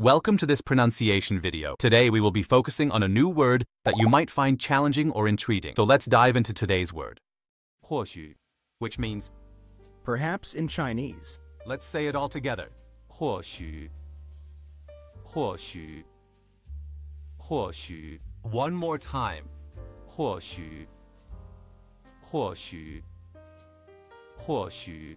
Welcome to this pronunciation video. Today we will be focusing on a new word that you might find challenging or intriguing. So let's dive into today's word. 或许, which means perhaps in Chinese. Let's say it all together. 或许,或许,或许. One more time. 或许,或许,或许.